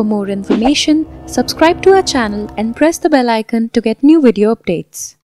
For more information, subscribe to our channel and press the bell icon to get new video updates.